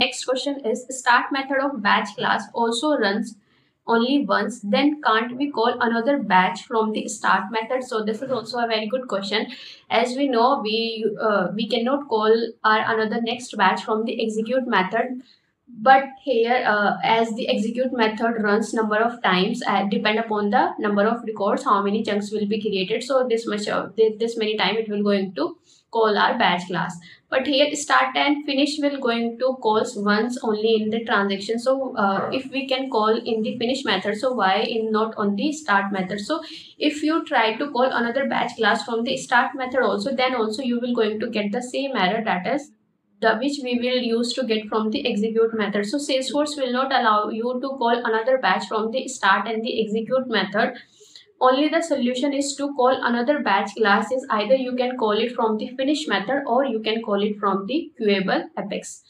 Next question is start method of batch class also runs only once then can't we call another batch from the start method? So this is also a very good question. As we know we uh, we cannot call our another next batch from the execute method but here uh, as the execute method runs number of times uh, depend upon the number of records how many chunks will be created. So this much uh, this many time it will going to call our batch class. But here start and finish will going to calls once only in the transaction. So uh, if we can call in the finish method so why in not on the start method? So if you try to call another batch class from the start method also then also you will going to get the same error that is which we will use to get from the execute method. So Salesforce will not allow you to call another batch from the start and the execute method. Only the solution is to call another batch class is either you can call it from the finish method or you can call it from the queueable apex.